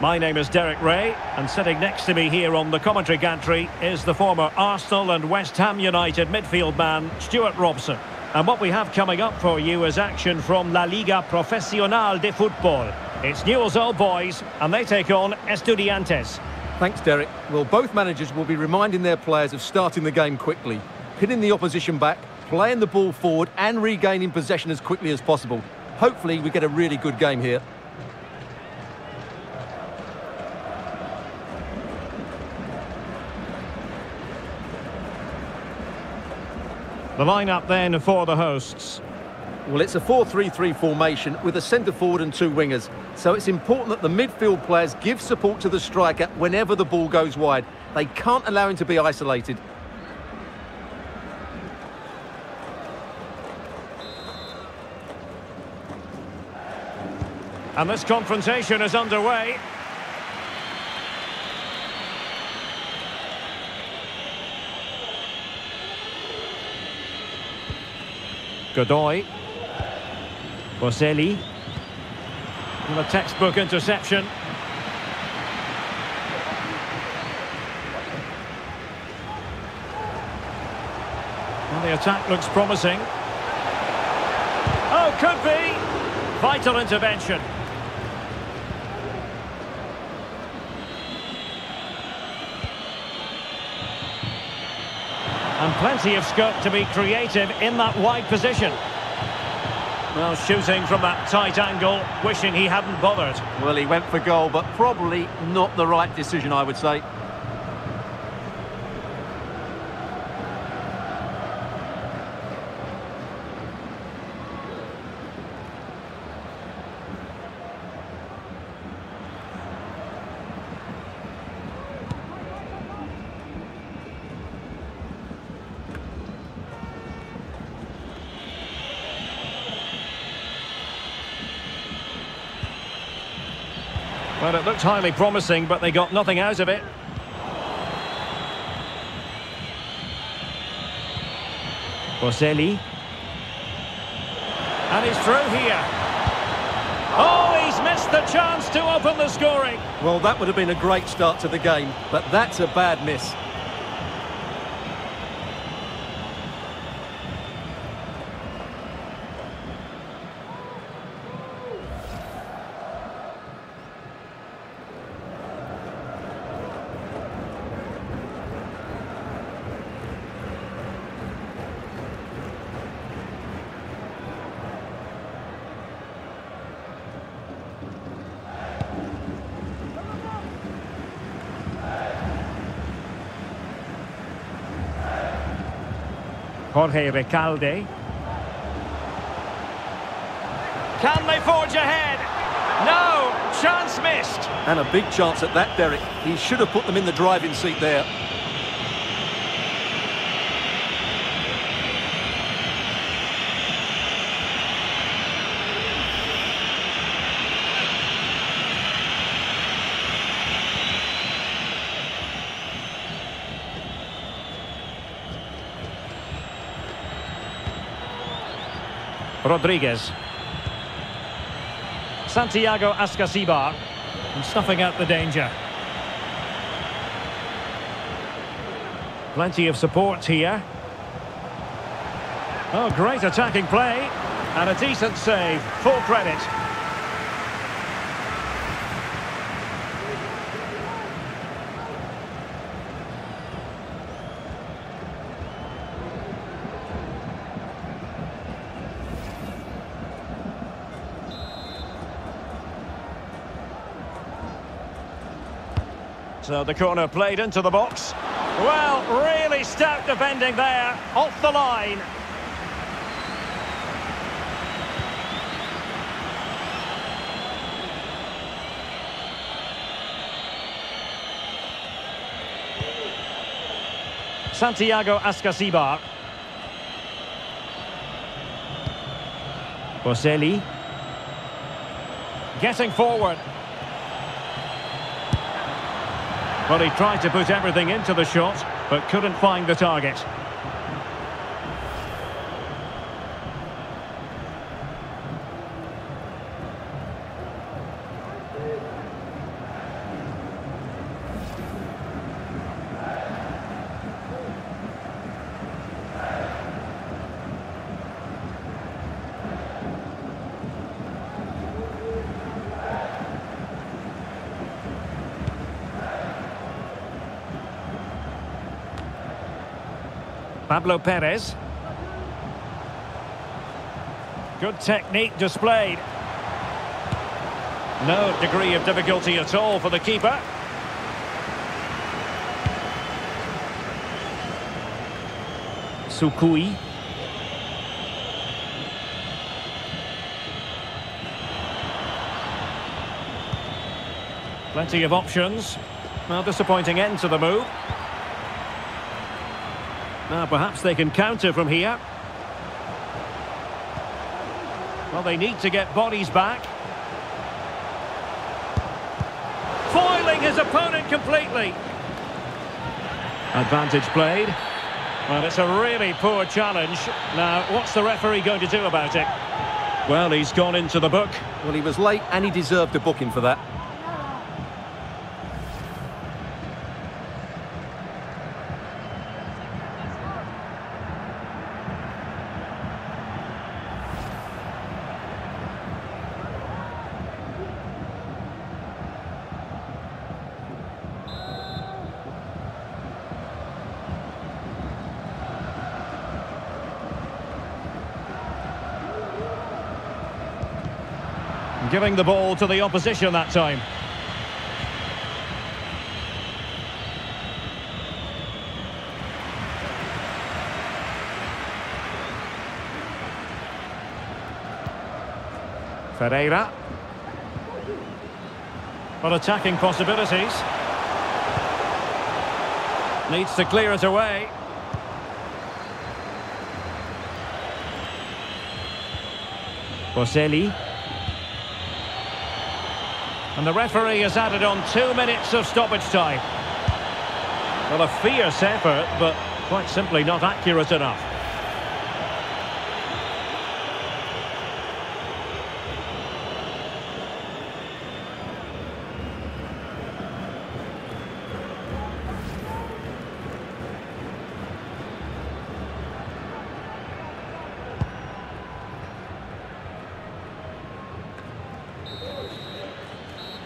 My name is Derek Rae, and sitting next to me here on the commentary gantry is the former Arsenal and West Ham United midfield man, Stewart Robson. And what we have coming up for you is action from La Liga Profesional de Football. It's Newell's Old Boys, and they take on Estudiantes. Thanks, Derek. Well, both managers will be reminding their players of starting the game quickly, pinning the opposition back, playing the ball forward and regaining possession as quickly as possible. Hopefully we get a really good game here. The lineup then for the hosts. Well, it's a 4-3-3 formation with a centre forward and two wingers. So it's important that the midfield players give support to the striker whenever the ball goes wide. They can't allow him to be isolated. And this confrontation is underway. Godoy. Boselli. And a textbook interception. And the attack looks promising. Oh, could be! Vital intervention. And plenty of scope to be creative in that wide position. Well, shooting from that tight angle, wishing he hadn't bothered. Well, he went for goal, but probably not the right decision, I would say. Well, it looked highly promising, but they got nothing out of it. Boselli. And he's through here. Oh, he's missed the chance to open the scoring. Well, that would have been a great start to the game, but that's a bad miss. Jorge Recalde. Can they forge ahead? No! Chance missed! And a big chance at that, Derek. He should have put them in the driving seat there. Rodriguez. Santiago Ascacíbar. And snuffing out the danger. Plenty of support here. Oh, great attacking play. And a decent save. Full credit. The corner played into the box. Well, really stout defending there, off the line. Santiago Ascacíbar. Boselli. Getting forward. Well, he tried to put everything into the shot, but couldn't find the target. Pablo Perez. Good technique displayed. No degree of difficulty at all for the keeper. Sukui. Plenty of options. Well, disappointing end to the move. Now, perhaps they can counter from here. Well, they need to get bodies back. Foiling his opponent completely. Advantage played. Well, it's a really poor challenge. Now, what's the referee going to do about it? Well, he's gone into the book. Well, he was late and he deserved a booking for that. Giving the ball to the opposition that time. Ferreira. But attacking possibilities. Needs to clear it away. Boselli. And the referee has added on two minutes of stoppage time. Well, a fierce effort, but quite simply not accurate enough.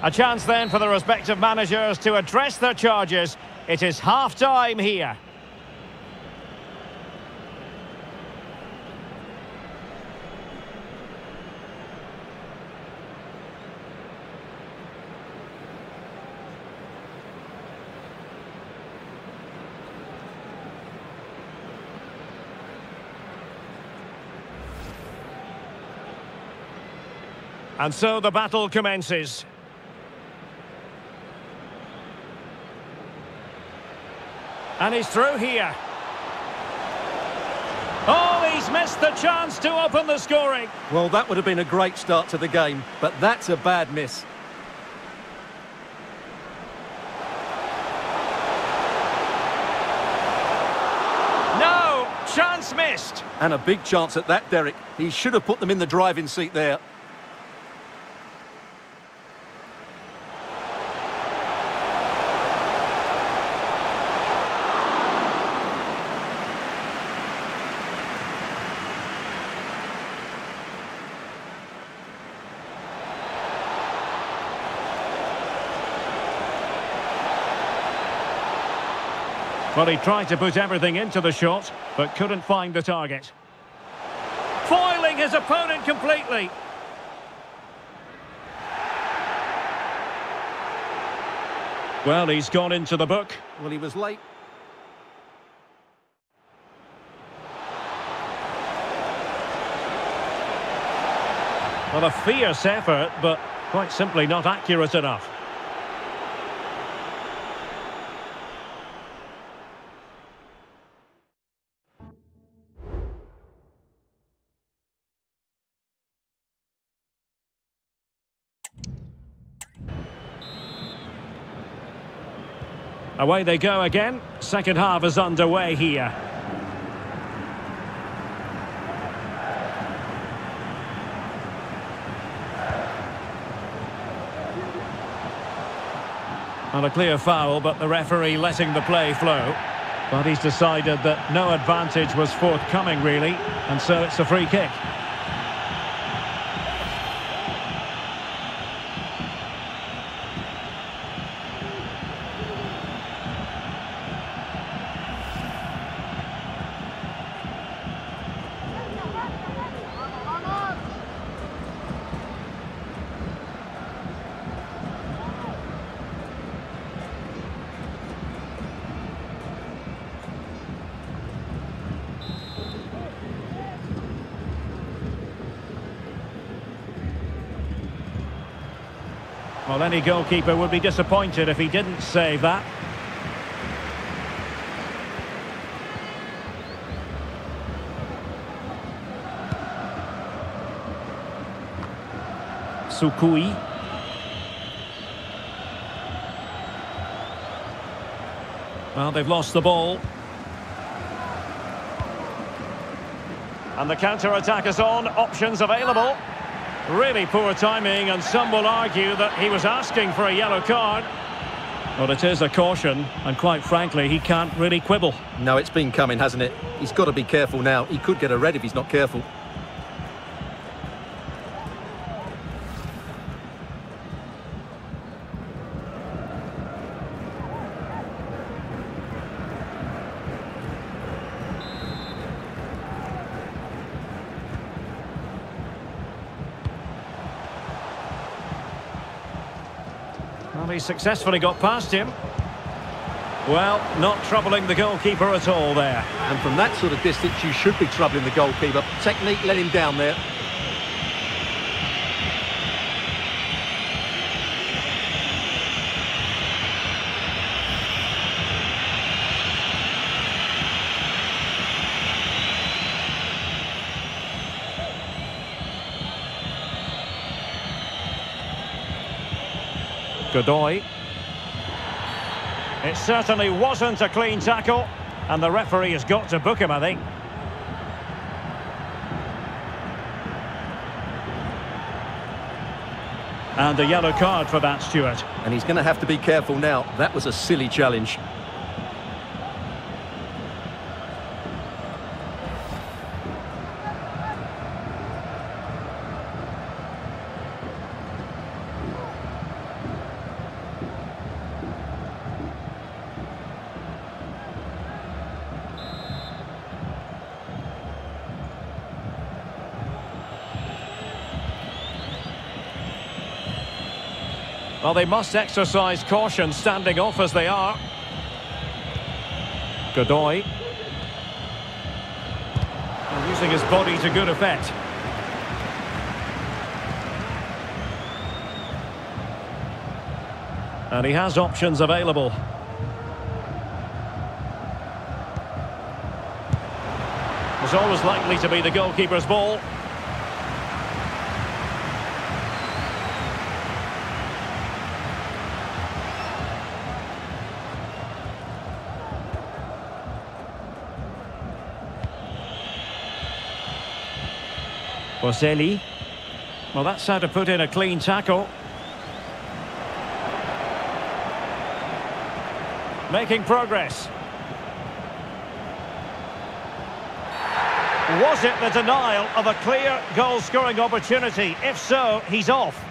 A chance then for the respective managers to address their charges. It is half-time here. And so the battle commences. And he's through here. Oh, he's missed the chance to open the scoring. Well, that would have been a great start to the game, but that's a bad miss. No, chance missed. And a big chance at that, Derek. He should have put them in the driving seat there. Well, he tried to put everything into the shot, but couldn't find the target. Foiling his opponent completely. Well, he's gone into the book. Well, he was late. Well, a fierce effort, but quite simply not accurate enough. Away they go again. Second half is underway here. And a clear foul, but the referee letting the play flow. But he's decided that no advantage was forthcoming, really, and so it's a free kick. Well, any goalkeeper would be disappointed if he didn't save that. Sukui. Well, they've lost the ball. And the counter-attack is on, options available. Really poor timing, and some will argue that he was asking for a yellow card. But it is a caution, and quite frankly, he can't really quibble. No, it's been coming, hasn't it? He's got to be careful now. He could get a red if he's not careful. Successfully got past him. Well, not troubling the goalkeeper at all there. And from that sort of distance, you should be troubling the goalkeeper. Technique let him down there. Godoy. It certainly wasn't a clean tackle, and the referee has got to book him, I think. And a yellow card for that, Stewart. And he's going to have to be careful now. That was a silly challenge. Well, they must exercise caution standing off as they are. Godoy. And using his body to good effect. And he has options available. Was always likely to be the goalkeeper's ball. Boselli. Well, that's how to put in a clean tackle. Making progress. Was it the denial of a clear goal-scoring opportunity? If so, he's off.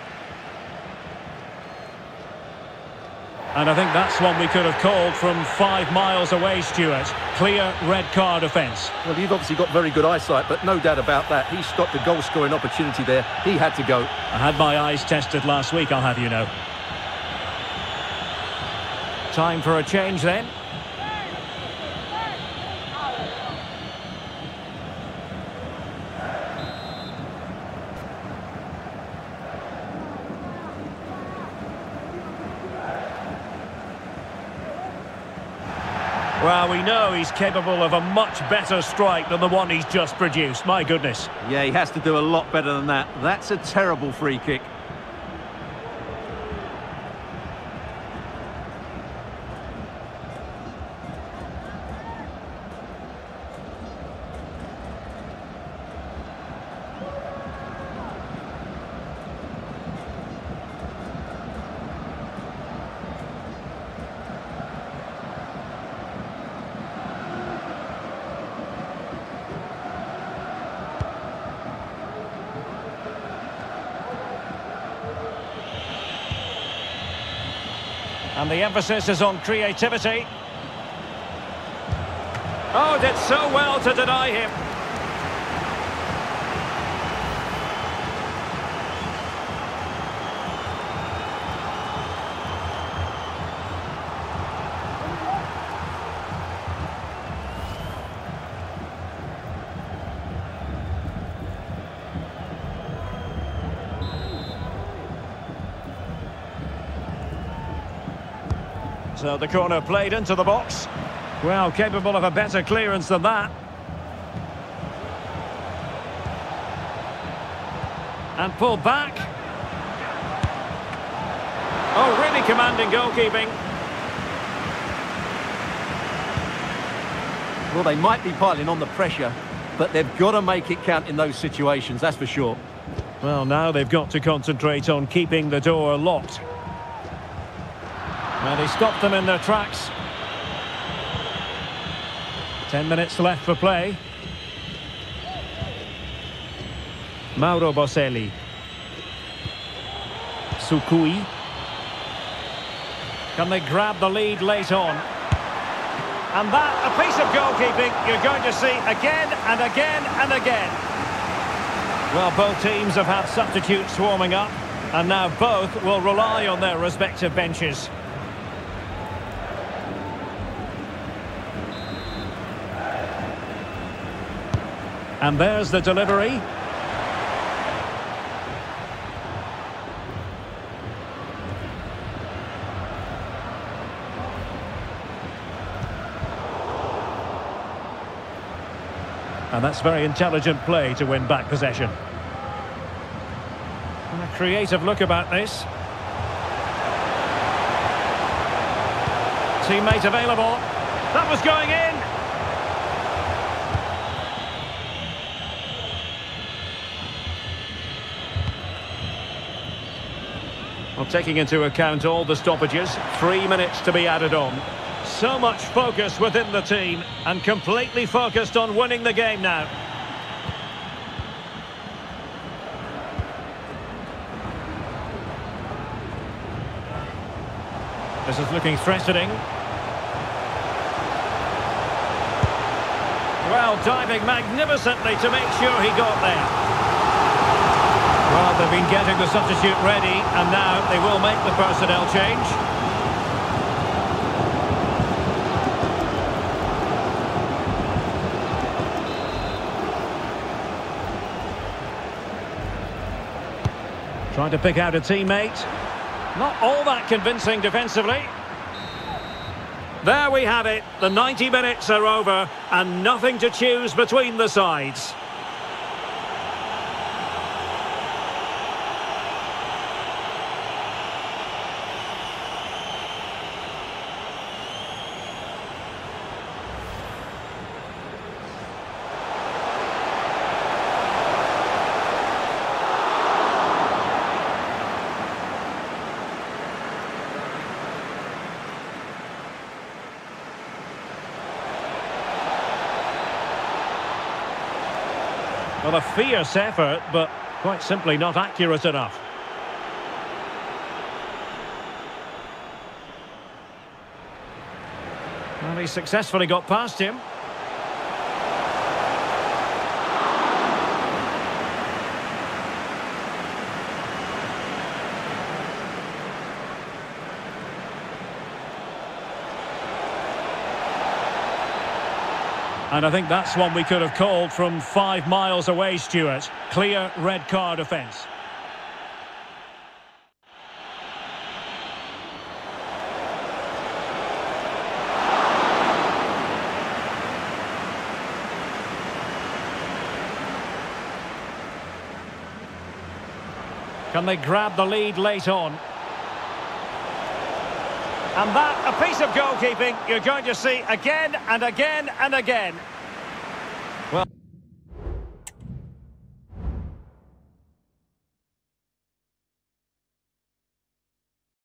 And I think that's one we could have called from five miles away, Stewart. Clear red card offence. Well, you've obviously got very good eyesight, but no doubt about that. He stopped a goal-scoring opportunity there. He had to go. I had my eyes tested last week, I'll have you know. Time for a change then. Well, we know he's capable of a much better strike than the one he's just produced. My goodness. Yeah, he has to do a lot better than that. That's a terrible free kick. And the emphasis is on creativity. Oh, did so well to deny him. So uh, the corner played into the box. Well, capable of a better clearance than that. And pulled back. Oh, really commanding goalkeeping. Well, they might be piling on the pressure, but they've got to make it count in those situations, that's for sure. Well, now they've got to concentrate on keeping the door locked. Well, he stopped them in their tracks. Ten minutes left for play. Mauro Boselli. Sukui. Can they grab the lead late on? And that, a piece of goalkeeping you're going to see again and again and again. Well, both teams have had substitutes warming up, and now both will rely on their respective benches. And there's the delivery. And that's very intelligent play to win back possession. And a creative look about this. Teammate available. That was going in. Well, taking into account all the stoppages, three minutes to be added on. So much focus within the team and completely focused on winning the game now. This is looking threatening. Well, diving magnificently to make sure he got there. Well, they've been getting the substitute ready, and now they will make the personnel change. Trying to pick out a teammate. Not all that convincing defensively. There we have it. The 90 minutes are over and nothing to choose between the sides. Well, a fierce effort, but quite simply not accurate enough. Well, he successfully got past him. And I think that's one we could have called from five miles away, Stewart. Clear red card offence. Can they grab the lead late on? And that, a piece of goalkeeping you're going to see again and again and again.